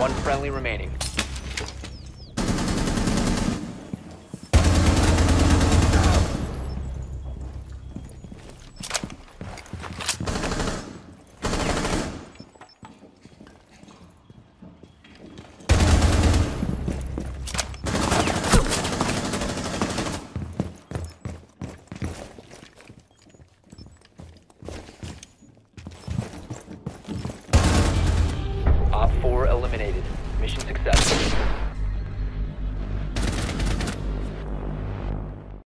One friendly remaining. 4 eliminated. Mission successful.